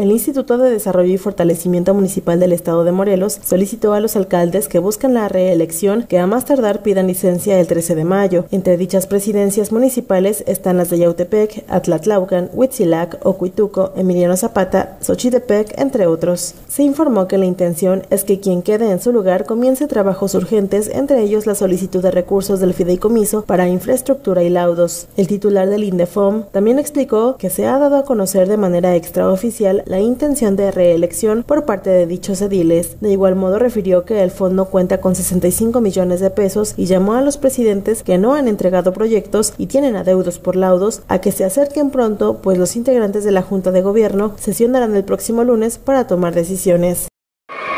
el Instituto de Desarrollo y Fortalecimiento Municipal del Estado de Morelos solicitó a los alcaldes que buscan la reelección que a más tardar pidan licencia el 13 de mayo. Entre dichas presidencias municipales están las de Yautepec, Atlatlaucan, Huitzilac, Ocuituco, Emiliano Zapata, Xochitepec, entre otros. Se informó que la intención es que quien quede en su lugar comience trabajos urgentes, entre ellos la solicitud de recursos del fideicomiso para infraestructura y laudos. El titular del INDEFOM también explicó que se ha dado a conocer de manera extraoficial la intención de reelección por parte de dichos ediles. De igual modo refirió que el fondo cuenta con 65 millones de pesos y llamó a los presidentes que no han entregado proyectos y tienen adeudos por laudos a que se acerquen pronto, pues los integrantes de la Junta de Gobierno sesionarán el próximo lunes para tomar decisiones.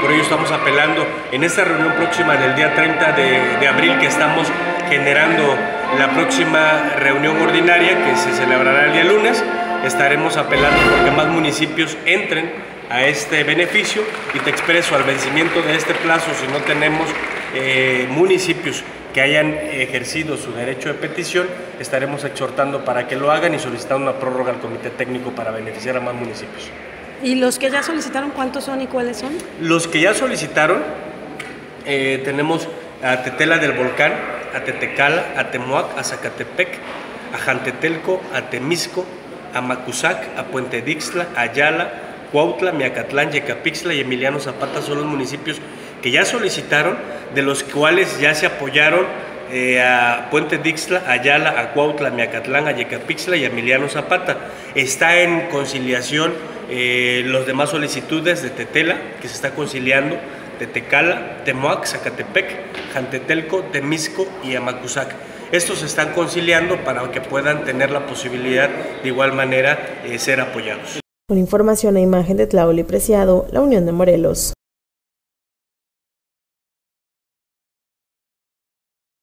Por ello estamos apelando en esta reunión próxima del día 30 de, de abril que estamos generando la próxima reunión ordinaria que se celebrará el día lunes estaremos apelando porque más municipios entren a este beneficio y te expreso al vencimiento de este plazo si no tenemos eh, municipios que hayan ejercido su derecho de petición, estaremos exhortando para que lo hagan y solicitando una prórroga al comité técnico para beneficiar a más municipios. ¿Y los que ya solicitaron cuántos son y cuáles son? Los que ya solicitaron, eh, tenemos a Tetela del Volcán, a Tetecala, a Temoac, a Zacatepec, a Jantetelco, a Temisco, a Macusac, a Puente Dixla, Ayala, Cuautla, Miacatlán, Yecapixla y Emiliano Zapata son los municipios que ya solicitaron, de los cuales ya se apoyaron eh, a Puente Dixla, Ayala, a Cuautla, Miacatlán, a Yecapixla y a Emiliano Zapata. Está en conciliación eh, los demás solicitudes de Tetela, que se está conciliando, de Tecala, Temoac, Zacatepec, Jantetelco, Temisco y Amacuzac. Estos se están conciliando para que puedan tener la posibilidad de igual manera eh, ser apoyados. Con información e imagen de Tlauli Preciado, La Unión de Morelos.